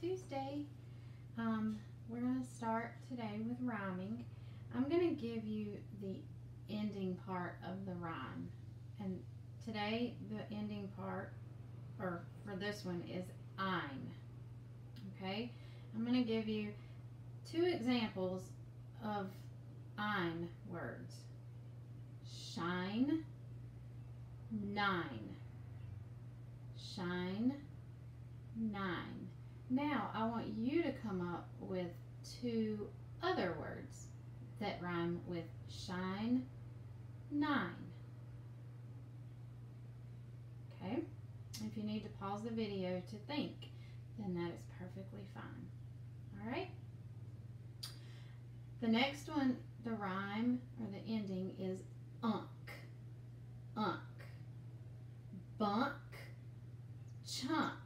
Tuesday. Um, we're going to start today with rhyming. I'm going to give you the ending part of the rhyme. And today, the ending part, or for this one, is I'm. Okay? I'm going to give you two examples of I'm words. Shine, nine. Shine, nine. Now I want you to come up with two other words that rhyme with shine, nine. Okay? If you need to pause the video to think, then that is perfectly fine. All right? The next one, the rhyme or the ending is unk. Unk. Bunk. Chunk.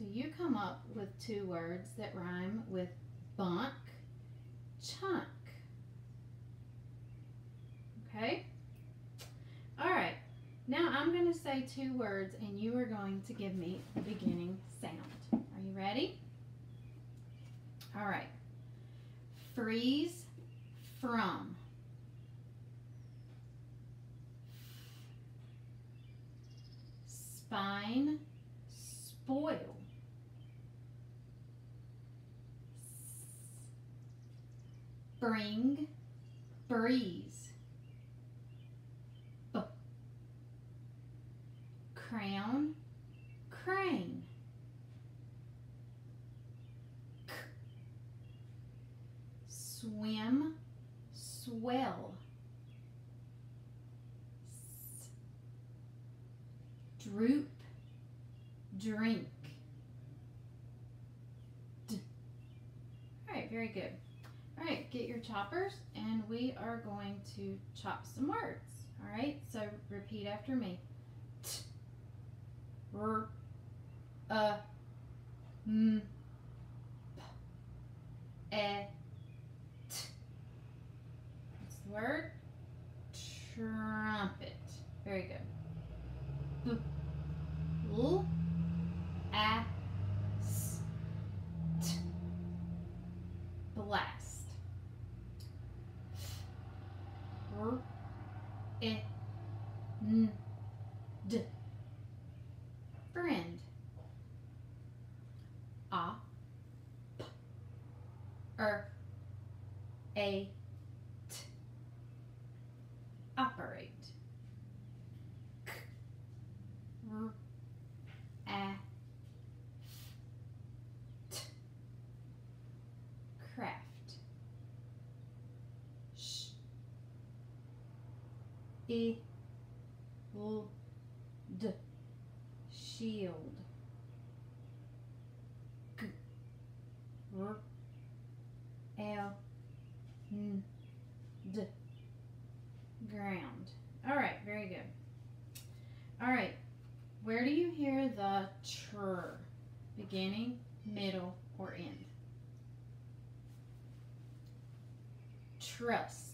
So you come up with two words that rhyme with bunk, chunk. Okay? All right. Now I'm going to say two words and you are going to give me the beginning sound. Are you ready? All right. Freeze from. Bring breeze. B. Crown crane. K. Swim swell. S. Droop drink. D. All right, very good. Get your choppers and we are going to chop some words. All right, so repeat after me. T, r, a, m, p, e, t. What's the word? Trumpet. Very good. B, l, a, s, t. R, e, n, d. Friend. A, p, er, a, t. Operate. K, r, a, t. Craft. Sh. I, l, d. Shield. G, r, l, n, d. Ground. All right, very good. All right, where do you hear the tr? Beginning, middle, or end? Trust.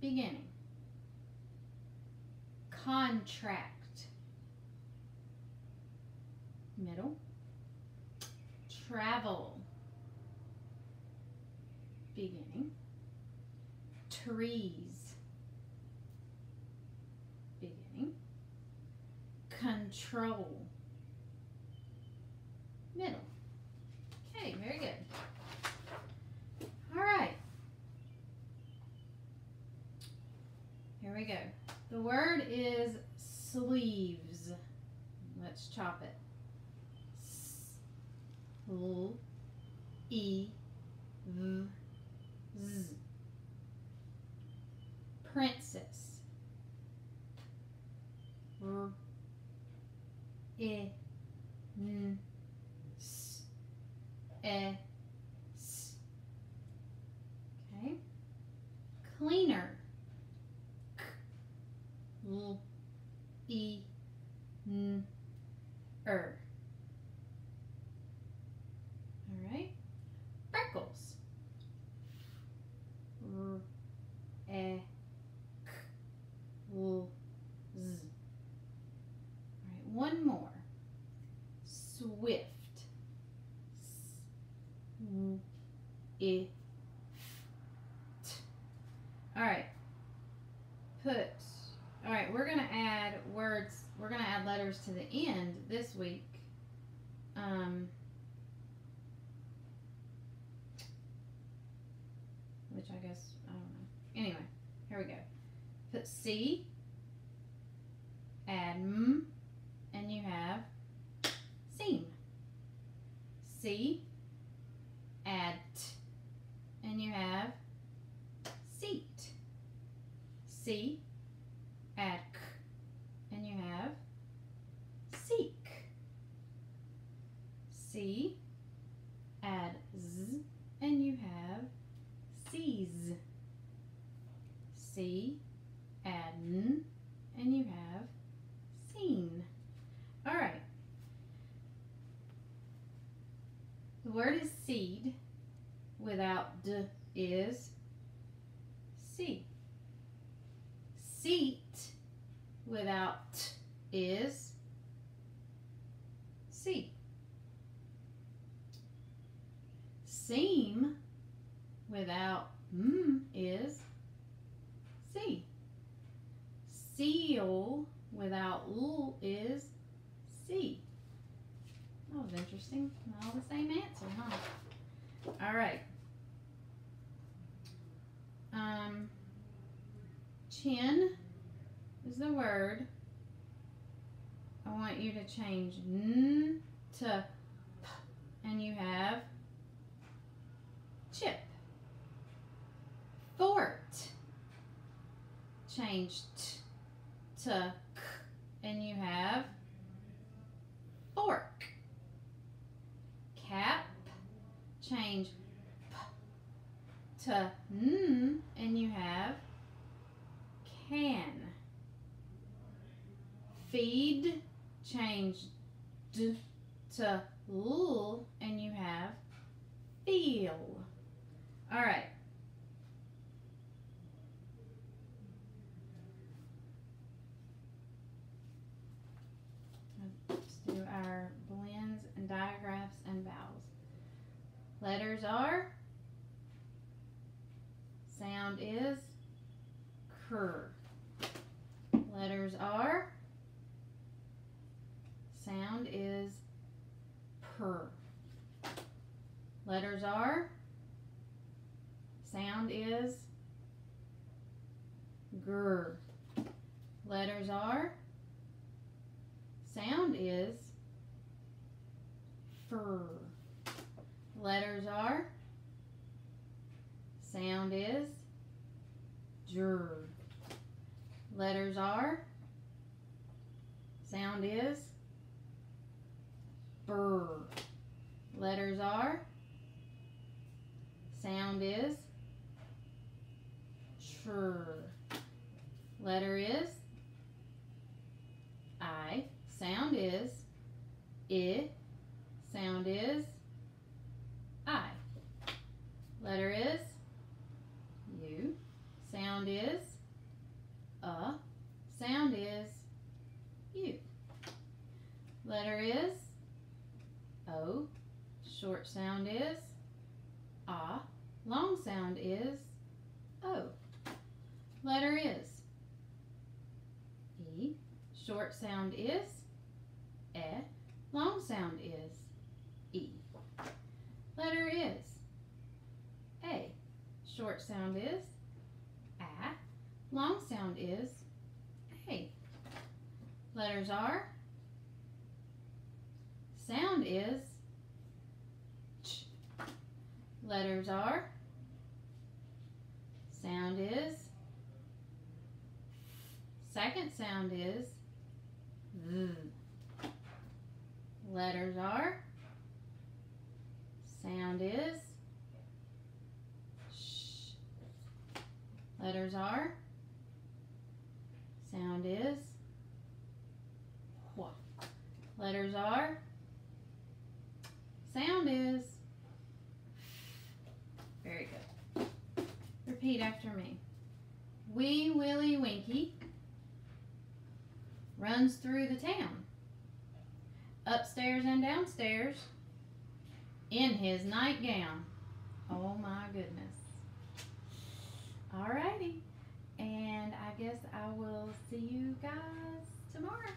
Beginning. Contract. Middle. Travel. Beginning. Trees. Beginning. Control. Middle. Okay, very good. All right. Here we go. The word is sleeves. Let's chop it. S L E V Z. Princess. R I N S E S. Okay. Cleaner. K L E N Er. All right. Freckles. R E K L Z. All right, one more. swift. S- w- i- t. All right. Put. All right, we're going to add words, we're going to add letters to the end this week. Um, which I guess, I don't know. Anyway, here we go. Put C, add M, and you have seam. C, add T, and you have seat. C, add K, and you have seek. C, add Z, and you have sees. C, add N, and you have seen. All right. The word is seed without d is C. Seat without t is C. Seam without m is C. Seal without l is C. That was interesting. All the same answer, huh? All right. Um, chin is the word. I want you to change n to p, and you have Change t to k, and you have fork. Cap. Change p to n, and you have can. Feed. Change d to l, and you have feel. All right. Let's do our blends and digraphs and vowels. Letters are, sound is, cur. Letters are, sound is, per. Letters are, sound is, gur. Letters are, sound is, fur. Letters are, sound is, jur. Letters are, sound is, burr. Letters are, sound is, sure. Letter is, I. Sound is, I. Sound is, I. Letter is, U. Sound is, a. Sound is, U. Letter is, O. Short sound is, ah. Long sound is, o. Letter is, E. Short sound is, e. Long sound is, e. Letter is, a. Short sound is, a. Long sound is, a. Letters are, sound is, ch. Letters are, sound is, second sound is, v. Letters are, sound is, sh. Letters are, sound is. Letters are, sound is, very good. Repeat after me. Wee Willie Winkie runs through the town. upstairs and downstairs in his nightgown. Oh my goodness. Alrighty. And I guess I will see you guys tomorrow.